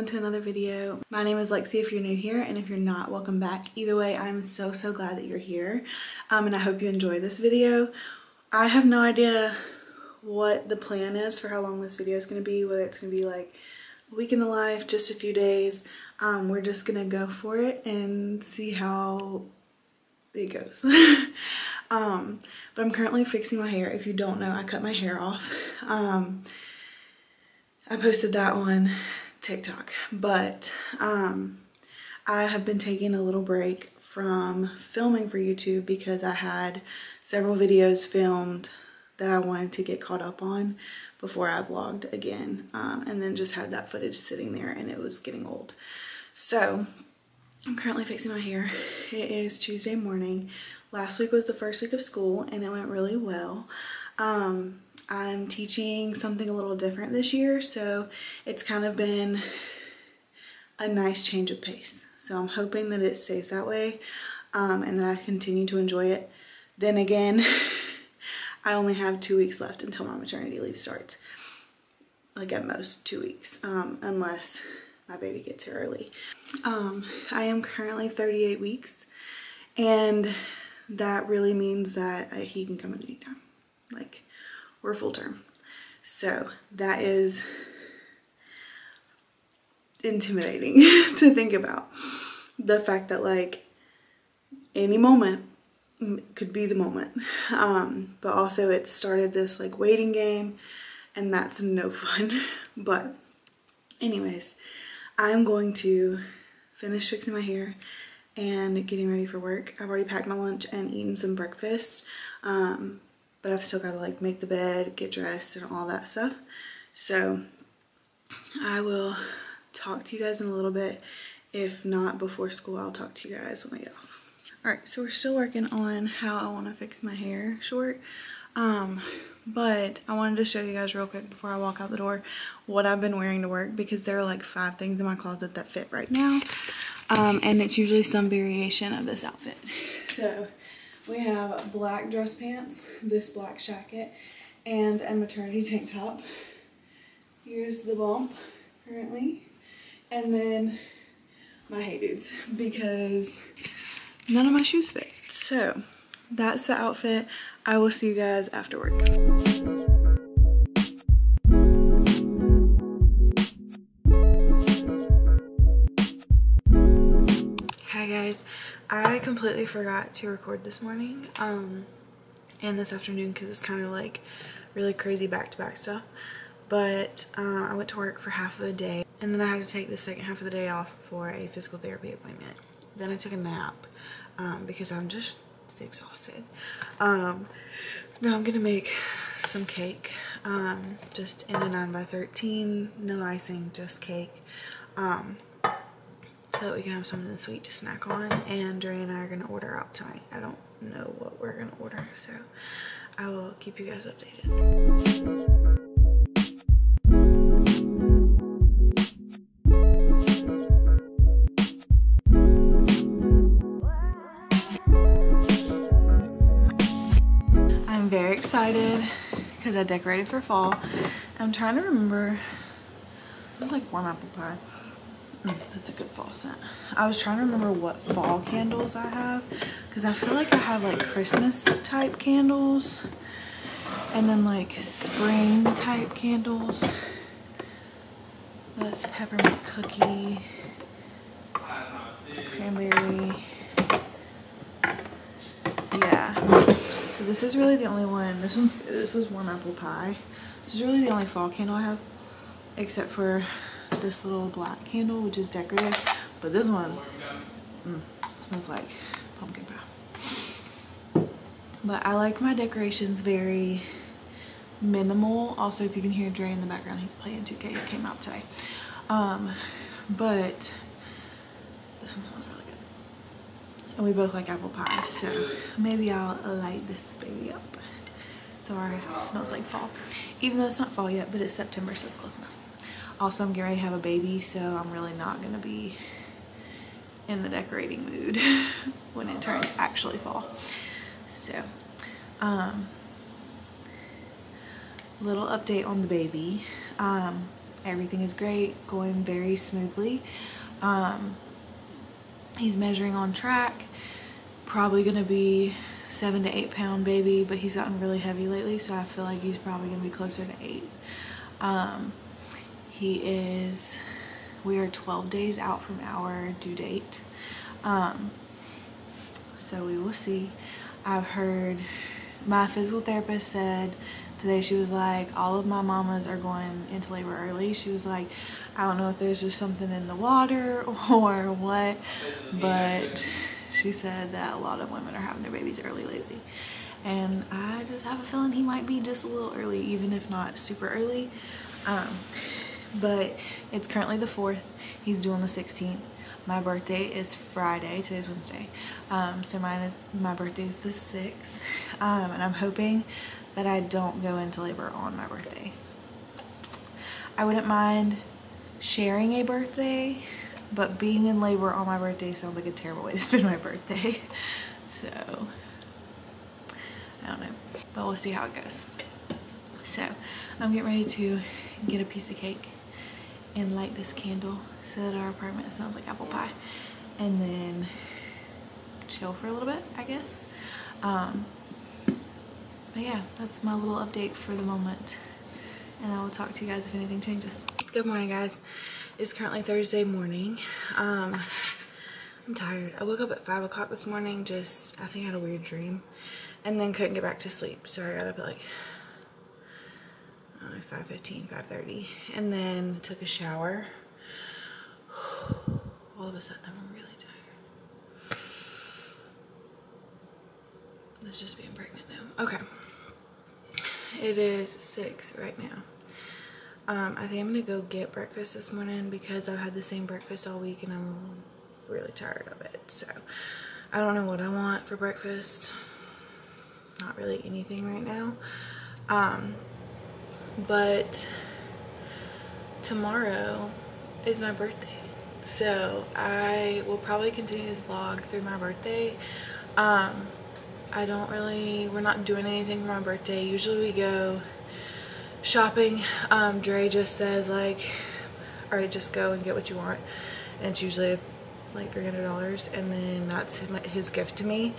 welcome to another video. My name is Lexie if you're new here and if you're not, welcome back. Either way, I'm so, so glad that you're here um, and I hope you enjoy this video. I have no idea what the plan is for how long this video is going to be, whether it's going to be like a week in the life, just a few days. Um, we're just going to go for it and see how it goes. um, but I'm currently fixing my hair. If you don't know, I cut my hair off. Um, I posted that on TikTok, but um, I have been taking a little break from filming for YouTube because I had several videos filmed that I wanted to get caught up on before I vlogged again um, and then just had that footage sitting there and it was getting old. So I'm currently fixing my hair. It is Tuesday morning. Last week was the first week of school and it went really well. Um, I'm teaching something a little different this year, so it's kind of been a nice change of pace. So I'm hoping that it stays that way um, and that I continue to enjoy it. Then again, I only have two weeks left until my maternity leave starts. Like at most two weeks, um, unless my baby gets here early. Um, I am currently 38 weeks and that really means that he can come at any time. Like we're full term. So that is intimidating to think about. The fact that like any moment could be the moment. Um, but also it started this like waiting game and that's no fun. But anyways, I'm going to finish fixing my hair and getting ready for work. I've already packed my lunch and eaten some breakfast. Um, but I've still got to like make the bed, get dressed and all that stuff. So I will talk to you guys in a little bit. If not before school, I'll talk to you guys when I get off. All right, so we're still working on how I want to fix my hair short. Um, but I wanted to show you guys real quick before I walk out the door what I've been wearing to work because there are like five things in my closet that fit right now. Um, and it's usually some variation of this outfit. So we have black dress pants, this black jacket, and a maternity tank top. Here's the bump currently. And then my Hey Dudes because none of my shoes fit. So that's the outfit. I will see you guys after work. I completely forgot to record this morning um, and this afternoon because it's kind of like really crazy back-to-back -back stuff. But uh, I went to work for half of the day and then I had to take the second half of the day off for a physical therapy appointment. Then I took a nap um, because I'm just exhausted. Um, now I'm gonna make some cake. Um, just in a 9 by 13 no icing, just cake. Um, so that we can have something sweet to snack on. And Dre and I are going to order out tonight. I don't know what we're going to order, so I will keep you guys updated. I'm very excited because I decorated for fall. I'm trying to remember, this is like warm apple pie. That's a good fall scent. I was trying to remember what fall candles I have because I feel like I have like Christmas type candles and then like spring type candles. That's peppermint cookie. It's cranberry. Yeah. So this is really the only one. This one's this is warm apple pie. This is really the only fall candle I have except for this little black candle, which is decorative. But this one mm, smells like pumpkin pie. But I like my decorations very minimal. Also, if you can hear Dre in the background, he's playing 2K. It came out today. Um, but this one smells really good. And we both like apple pie, so maybe I'll light this baby up. So our smells like fall. Even though it's not fall yet, but it's September, so it's close enough. Also, I'm getting ready to have a baby, so I'm really not going to be in the decorating mood when it turns actually fall. So, um, little update on the baby. Um, everything is great, going very smoothly. Um, he's measuring on track, probably gonna be seven to eight pound baby, but he's gotten really heavy lately, so I feel like he's probably gonna be closer to eight. Um, he is, we are 12 days out from our due date. Um, so we will see. I've heard my physical therapist said today she was like all of my mamas are going into labor early she was like i don't know if there's just something in the water or what but she said that a lot of women are having their babies early lately and i just have a feeling he might be just a little early even if not super early um, but it's currently the 4th he's doing the 16th my birthday is Friday. Today's Wednesday. Um, so mine is my birthday is the 6th. Um, and I'm hoping that I don't go into labor on my birthday. I wouldn't mind sharing a birthday, but being in labor on my birthday sounds like a terrible way to spend my birthday. So, I don't know. But we'll see how it goes. So, I'm getting ready to get a piece of cake and light this candle so that our apartment. Smells like apple pie. And then chill for a little bit I guess. Um, but yeah that's my little update for the moment. And I will talk to you guys if anything changes. Good morning guys. It's currently Thursday morning. Um, I'm tired. I woke up at 5 o'clock this morning just I think I had a weird dream and then couldn't get back to sleep. So I got up at like 5.15, 5.30 and then took a shower. All of a sudden I'm really tired. That's just being pregnant though. Okay. It is 6 right now. Um, I think I'm going to go get breakfast this morning because I've had the same breakfast all week and I'm really tired of it. So I don't know what I want for breakfast. Not really anything right now. Um, but tomorrow is my birthday. So I will probably continue this vlog through my birthday. Um, I don't really we're not doing anything for my birthday. Usually we go shopping. Um, Dre just says like alright just go and get what you want. And it's usually like $300 and then that's his gift to me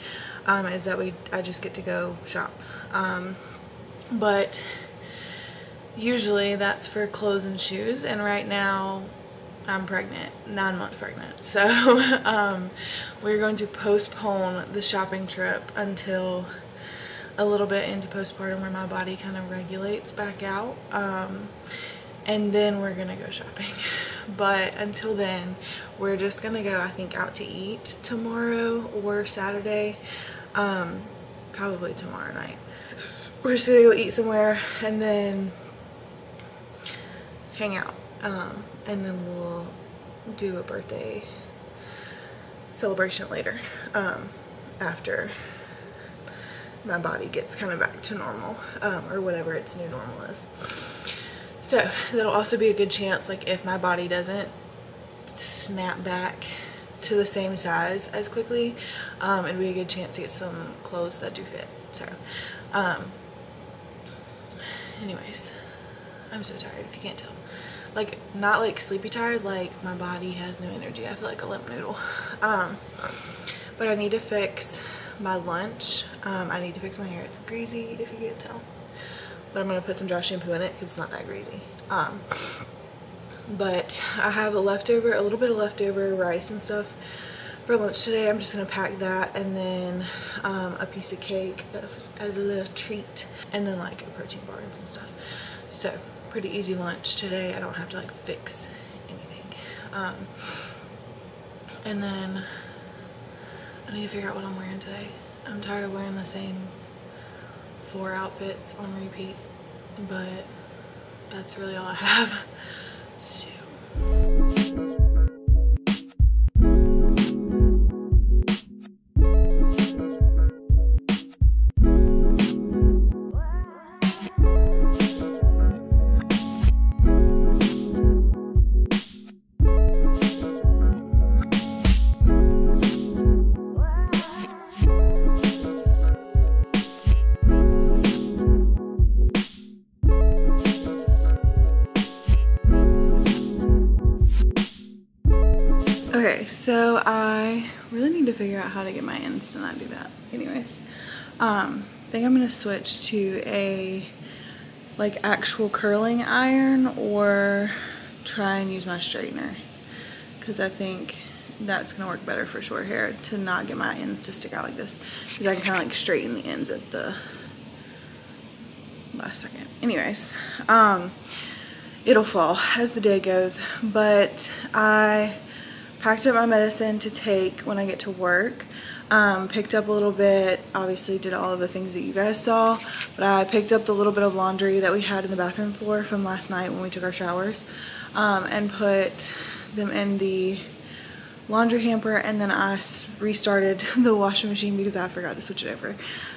um, is that we I just get to go shop. Um, but usually that's for clothes and shoes and right now I'm pregnant, nine months pregnant. So um, we're going to postpone the shopping trip until a little bit into postpartum where my body kind of regulates back out. Um, and then we're gonna go shopping. But until then, we're just gonna go, I think, out to eat tomorrow or Saturday. Um, probably tomorrow night. We're just gonna go eat somewhere and then hang out um, and then we'll do a birthday celebration later um, after my body gets kind of back to normal um, or whatever its new normal is. So that'll also be a good chance like if my body doesn't snap back to the same size as quickly um, it'd be a good chance to get some clothes that do fit. So um, anyways I'm so tired if you can't tell like not like sleepy tired like my body has no energy. I feel like a limp noodle. Um but I need to fix my lunch. Um I need to fix my hair. It's greasy if you can't tell. But I'm gonna put some dry shampoo in it because it's not that greasy. Um but I have a leftover a little bit of leftover rice and stuff for lunch today. I'm just gonna pack that and then um, a piece of cake as a little treat and then like a protein bar and some stuff. So pretty easy lunch today. I don't have to like fix anything. Um, and then I need to figure out what I'm wearing today. I'm tired of wearing the same four outfits on repeat, but that's really all I have. So. How to get my ends to not do that. Anyways, um, I think I'm gonna switch to a like actual curling iron or try and use my straightener because I think that's gonna work better for short hair to not get my ends to stick out like this because I can kind of like straighten the ends at the last second. Anyways, um, it'll fall as the day goes, but I packed up my medicine to take when I get to work. Um, picked up a little bit, obviously did all of the things that you guys saw, but I picked up the little bit of laundry that we had in the bathroom floor from last night when we took our showers um, and put them in the laundry hamper and then I restarted the washing machine because I forgot to switch it over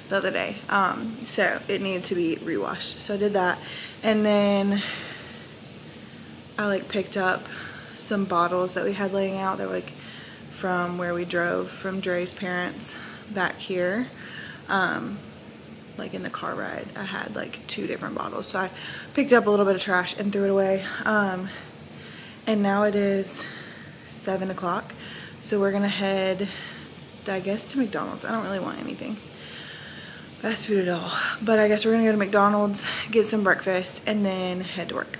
the other day. Um, so it needed to be rewashed. So I did that and then I like picked up some bottles that we had laying out. They're like from where we drove from Dre's parents back here. Um, like in the car ride, I had like two different bottles. So I picked up a little bit of trash and threw it away. Um, and now it is seven o'clock. So we're gonna head, I guess, to McDonald's. I don't really want anything fast food at all. But I guess we're gonna go to McDonald's, get some breakfast, and then head to work.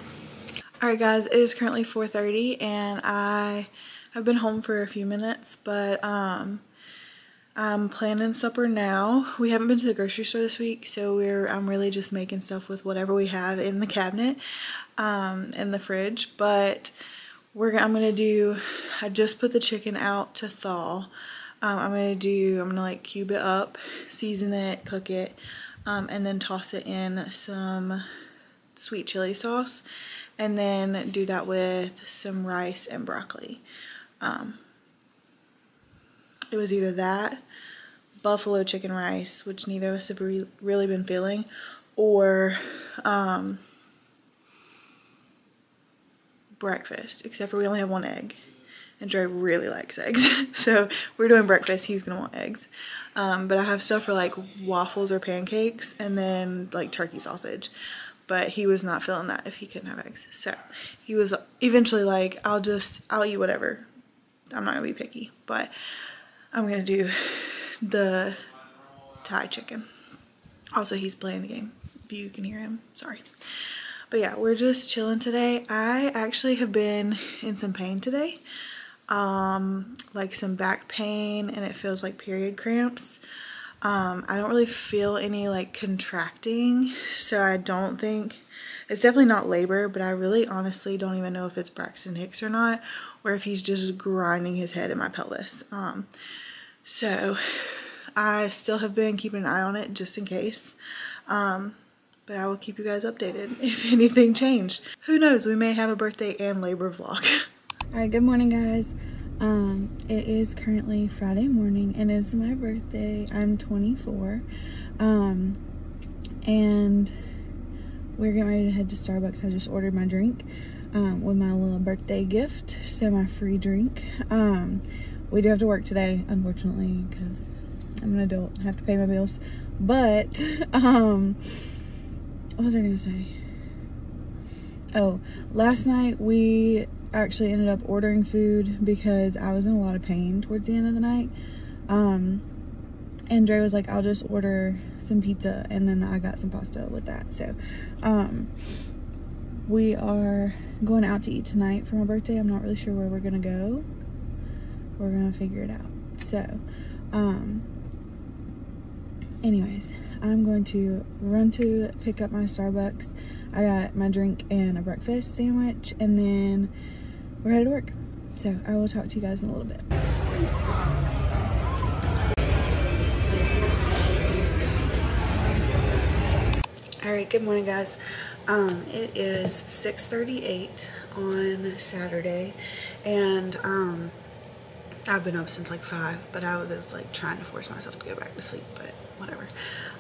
Alright guys, it is currently 4.30 and I have been home for a few minutes, but um, I'm planning supper now. We haven't been to the grocery store this week, so we're I'm really just making stuff with whatever we have in the cabinet, um, in the fridge, but we're I'm gonna do, I just put the chicken out to thaw. Um, I'm gonna do, I'm gonna like cube it up, season it, cook it, um, and then toss it in some sweet chili sauce and then do that with some rice and broccoli. Um, it was either that, buffalo chicken rice, which neither of us have re really been feeling, or um, breakfast, except for we only have one egg. And Dre really likes eggs. so we're doing breakfast, he's gonna want eggs. Um, but I have stuff for like waffles or pancakes and then like turkey sausage but he was not feeling that if he couldn't have eggs. So he was eventually like, I'll just, I'll eat whatever. I'm not gonna be picky, but I'm gonna do the Thai chicken. Also, he's playing the game. If you can hear him, sorry. But yeah, we're just chilling today. I actually have been in some pain today. Um, like some back pain and it feels like period cramps. Um, I don't really feel any like contracting, so I don't think, it's definitely not labor, but I really honestly don't even know if it's Braxton Hicks or not, or if he's just grinding his head in my pelvis. Um, so I still have been keeping an eye on it just in case. Um, but I will keep you guys updated if anything changed. Who knows, we may have a birthday and labor vlog. All right, good morning guys. Um, it is currently Friday morning and it's my birthday. I'm 24. Um, and we're getting ready to head to Starbucks. I just ordered my drink um, with my little birthday gift, so my free drink. Um, we do have to work today, unfortunately, because I'm an adult, have to pay my bills. But, um, what was I gonna say? Oh, last night we actually ended up ordering food because I was in a lot of pain towards the end of the night. Um, and Dre was like, I'll just order some pizza and then I got some pasta with that. So, um, we are going out to eat tonight for my birthday. I'm not really sure where we're gonna go. We're gonna figure it out. So, um, anyways, I'm going to run to pick up my Starbucks. I got my drink and a breakfast sandwich and then we're headed to work. So I will talk to you guys in a little bit. All right, good morning guys. Um, it is 6.38 on Saturday and um, I've been up since like 5, but I was like trying to force myself to go back to sleep, but whatever.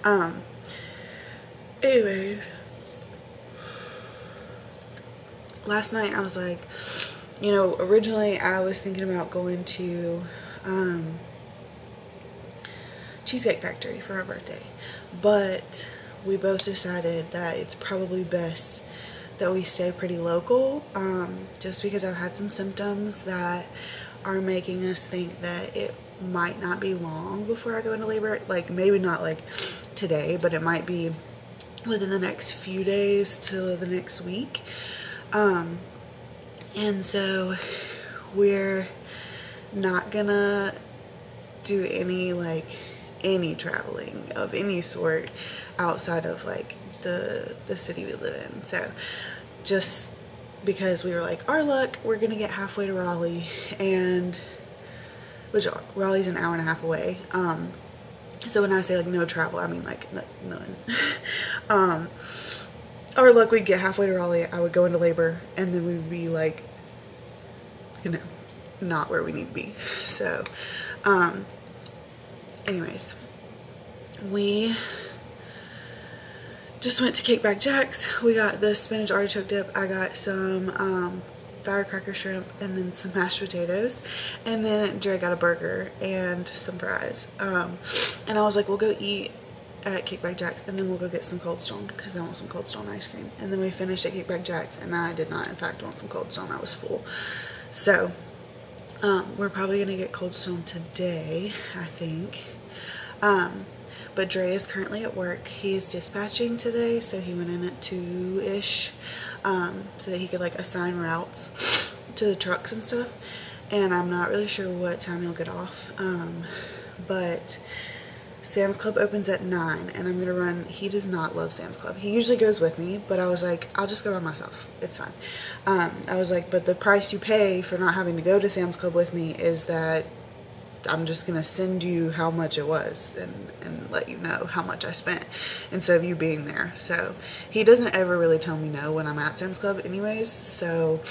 Um, anyways, last night I was like, you know, originally I was thinking about going to um, Cheesecake Factory for my birthday, but we both decided that it's probably best that we stay pretty local um, just because I've had some symptoms that are making us think that it might not be long before I go into labor. Like maybe not like today, but it might be within the next few days to the next week. Um, and so we're not gonna do any like any traveling of any sort outside of like the the city we live in. So just because we were like, our luck, we're gonna get halfway to Raleigh and which Raleigh's an hour and a half away. Um, so when I say like no travel, I mean like none. um, our luck, we'd get halfway to Raleigh, I would go into labor, and then we'd be like, you know, not where we need to be. So, um, anyways, we just went to Kickback Jack's. We got the spinach artichoke dip. I got some um, firecracker shrimp and then some mashed potatoes. And then Dre got a burger and some fries. Um, and I was like, we'll go eat at Kickback Jack's and then we'll go get some Cold Stone because I want some Cold Stone ice cream. And then we finished at Kickback Jack's and I did not in fact want some Cold Stone. I was full. So um, we're probably going to get Cold Stone today, I think. Um, but Dre is currently at work. He is dispatching today, so he went in at 2-ish um, so that he could like assign routes to the trucks and stuff. And I'm not really sure what time he'll get off. Um, but Sam's Club opens at 9 and I'm going to run. He does not love Sam's Club. He usually goes with me, but I was like, I'll just go by myself. It's fine. Um, I was like, but the price you pay for not having to go to Sam's Club with me is that I'm just going to send you how much it was and, and let you know how much I spent instead of you being there. So he doesn't ever really tell me no when I'm at Sam's Club anyways. So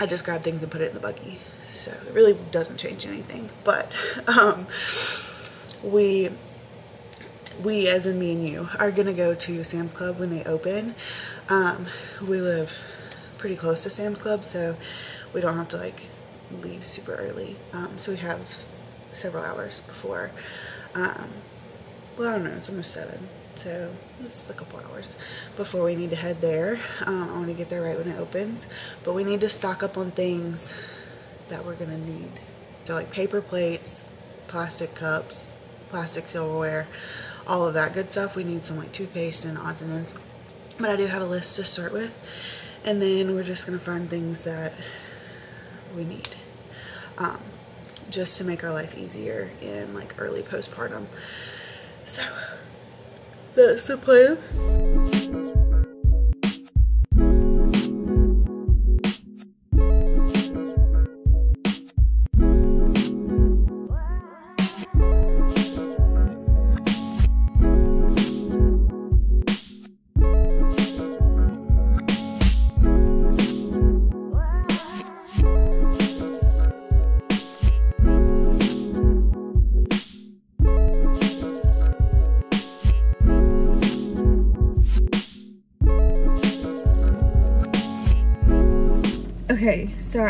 I just grab things and put it in the buggy. So it really doesn't change anything. But um, we, we as in me and you, are to go to Sam's Club when they open. Um, we live pretty close to Sam's Club so we don't have to like leave super early. Um, so we have several hours before, um, well, I don't know, it's almost seven. So just a couple hours before we need to head there. Um, I want to get there right when it opens, but we need to stock up on things that we're to need. So like paper plates, plastic cups, plastic silverware, all of that good stuff. We need some like toothpaste and odds and ends. But I do have a list to start with. And then we're just going to find things that we need um, just to make our life easier in like early postpartum. So that's the plan.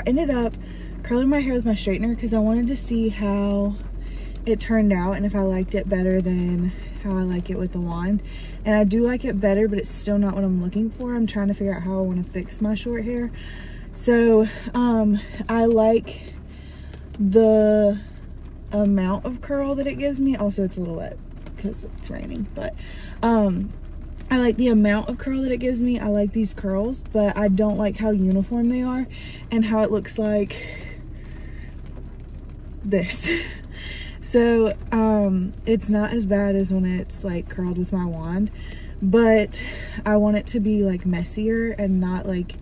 Ended up curling my hair with my straightener because I wanted to see how it turned out and if I liked it better than how I like it with the wand. And I do like it better, but it's still not what I'm looking for. I'm trying to figure out how I want to fix my short hair. So um, I like the amount of curl that it gives me. Also, it's a little wet because it's raining, but um, I like the amount of curl that it gives me. I like these curls, but I don't like how uniform they are and how it looks like this. so um, it's not as bad as when it's like curled with my wand, but I want it to be like messier and not like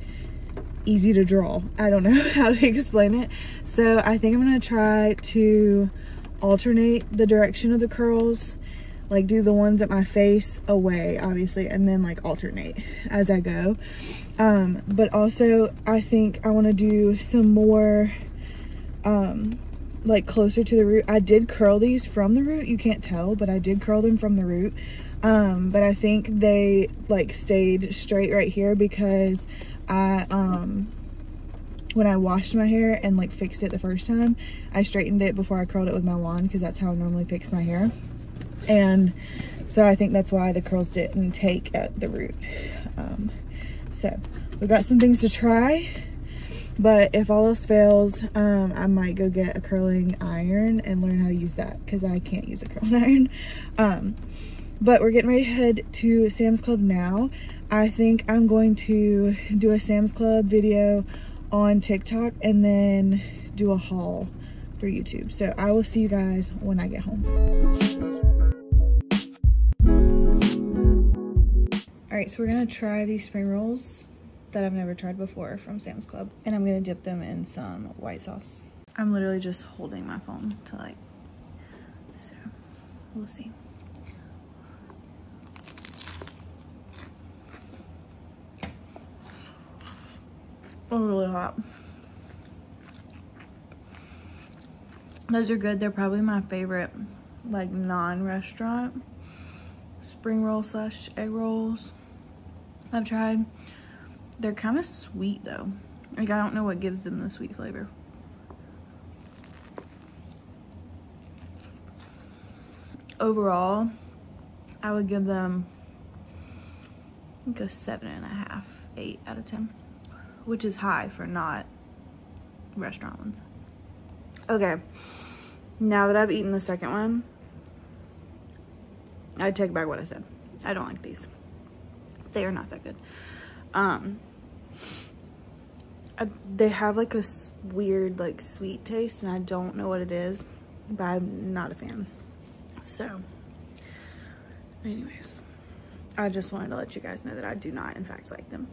easy to draw. I don't know how to explain it. So I think I'm gonna try to alternate the direction of the curls like do the ones at my face away obviously and then like alternate as I go. Um, but also I think I want to do some more um, like closer to the root. I did curl these from the root you can't tell but I did curl them from the root. Um, but I think they like stayed straight right here because I um when I washed my hair and like fixed it the first time I straightened it before I curled it with my wand because that's how I normally fix my hair and so I think that's why the curls didn't take at the root um, so we've got some things to try But if all else fails, um, I might go get a curling iron and learn how to use that because I can't use a curling iron. Um, but we're getting ready to head to Sam's Club now. I think I'm going to do a Sam's Club video on TikTok and then do a haul for YouTube. So I will see you guys when I get home. All right, so we're gonna try these spring rolls that I've never tried before from Sam's Club. And I'm gonna dip them in some white sauce. I'm literally just holding my phone to like, so we'll see. Oh, really hot. Those are good. They're probably my favorite, like, non-restaurant spring roll slash egg rolls I've tried. They're kind of sweet, though. Like, I don't know what gives them the sweet flavor. Overall, I would give them like a seven and a half, eight out of 10, which is high for not restaurant ones. Okay, now that I've eaten the second one, I take back what I said. I don't like these. They are not that good. Um, I, they have like a weird like sweet taste and I don't know what it is, but I'm not a fan. So, anyways, I just wanted to let you guys know that I do not in fact like them.